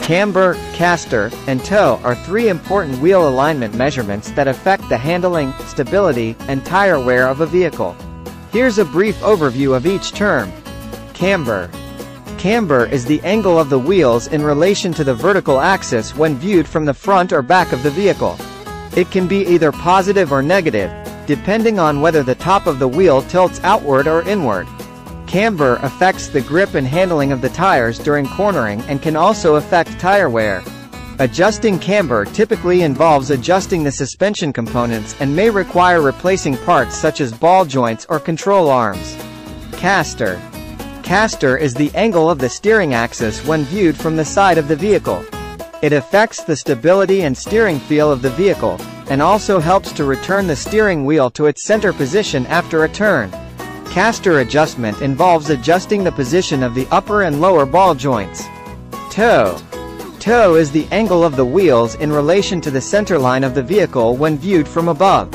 Camber, caster, and toe are three important wheel alignment measurements that affect the handling, stability, and tire wear of a vehicle. Here's a brief overview of each term. Camber. Camber is the angle of the wheels in relation to the vertical axis when viewed from the front or back of the vehicle. It can be either positive or negative, depending on whether the top of the wheel tilts outward or inward. Camber affects the grip and handling of the tires during cornering and can also affect tire wear. Adjusting camber typically involves adjusting the suspension components and may require replacing parts such as ball joints or control arms. Caster. Caster is the angle of the steering axis when viewed from the side of the vehicle. It affects the stability and steering feel of the vehicle, and also helps to return the steering wheel to its center position after a turn. Caster adjustment involves adjusting the position of the upper and lower ball joints. Toe. Toe is the angle of the wheels in relation to the center line of the vehicle when viewed from above.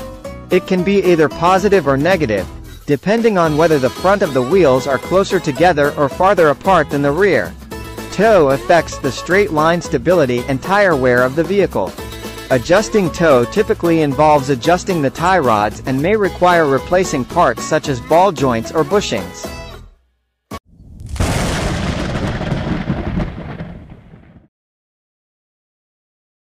It can be either positive or negative, depending on whether the front of the wheels are closer together or farther apart than the rear. Toe affects the straight line stability and tire wear of the vehicle. Adjusting toe typically involves adjusting the tie rods and may require replacing parts such as ball joints or bushings.